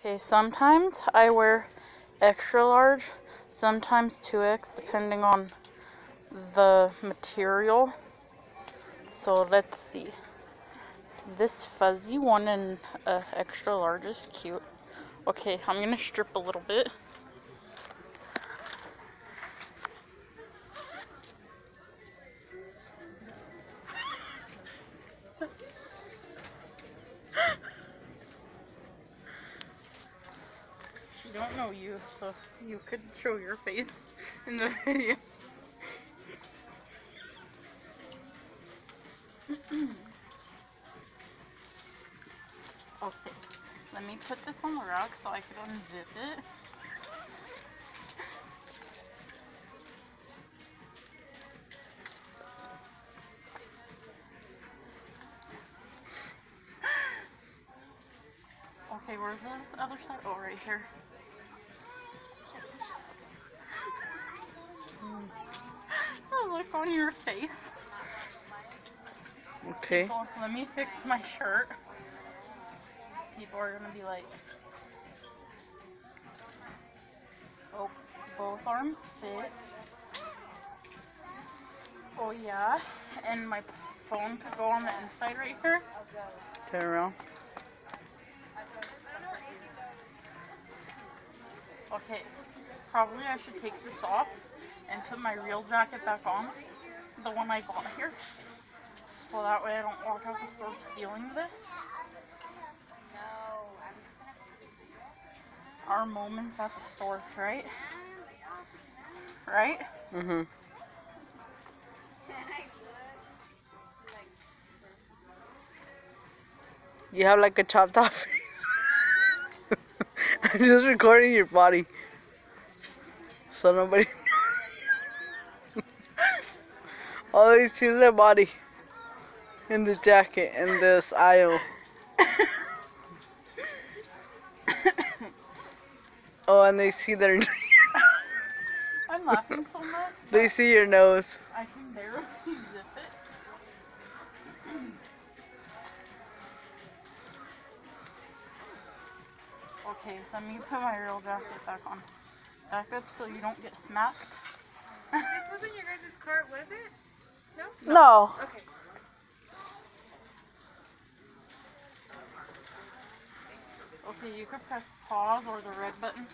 Okay, sometimes I wear extra large, sometimes 2X, depending on the material. So let's see. This fuzzy one in uh, extra large is cute. Okay, I'm gonna strip a little bit. Don't know you, so you could show your face in the video. okay, let me put this on the rack so I can unzip it. Okay, where's the other side? Oh, right here. Oh, look on your face. Okay. People, let me fix my shirt. People are gonna be like, oh, both arms fit. Oh yeah, and my phone could go on the inside right here. Turn around. Okay, probably I should take this off and put my real jacket back on, the one I bought here, so that way I don't walk out the store stealing this. Our moments at the store, right? Right? Mm-hmm. You have like a chopped off. I'm just recording your body. So nobody All they see is their body. In the jacket in this aisle. Oh, and they see their I'm laughing so much. they see your nose. I can barely Okay, let me put my real jacket back on. Back up so you don't get smacked. This wasn't your guys' cart, was it? No? No. Okay. Okay, you could press pause or the red button.